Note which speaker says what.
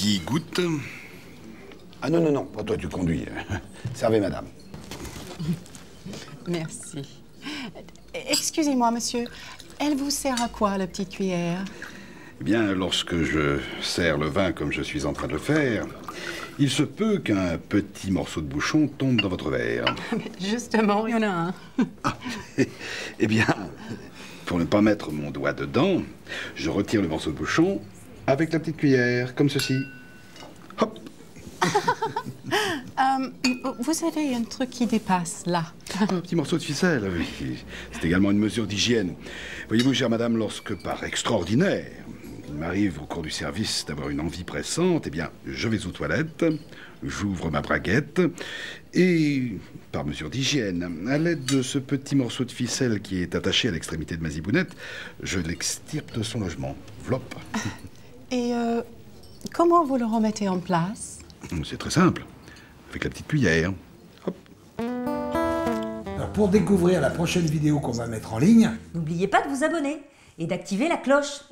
Speaker 1: Qui goûte
Speaker 2: Ah non, non, non, pas toi, tu conduis. Servez, madame.
Speaker 3: Merci. Excusez-moi, monsieur. Elle vous sert à quoi, la petite cuillère?
Speaker 1: Eh bien, lorsque je sers le vin comme je suis en train de le faire, il se peut qu'un petit morceau de bouchon tombe dans votre verre.
Speaker 3: Justement, il y en a un.
Speaker 1: Ah, eh bien, pour ne pas mettre mon doigt dedans, je retire le morceau de bouchon avec la petite cuillère, comme ceci. Hop
Speaker 3: Euh, vous avez un truc qui dépasse, là.
Speaker 1: Un petit morceau de ficelle, oui. C'est également une mesure d'hygiène. Voyez-vous, chère madame, lorsque par extraordinaire, il m'arrive au cours du service d'avoir une envie pressante, eh bien, je vais aux toilettes, j'ouvre ma braguette, et, par mesure d'hygiène, à l'aide de ce petit morceau de ficelle qui est attaché à l'extrémité de ma zibounette, je l'extirpe de son logement. Vlop.
Speaker 3: Et euh, comment vous le remettez en place?
Speaker 1: C'est très simple. Avec la petite cuillère. Hop.
Speaker 4: Alors pour découvrir la prochaine vidéo qu'on va mettre en ligne,
Speaker 5: N'oubliez pas de vous abonner et d'activer la cloche.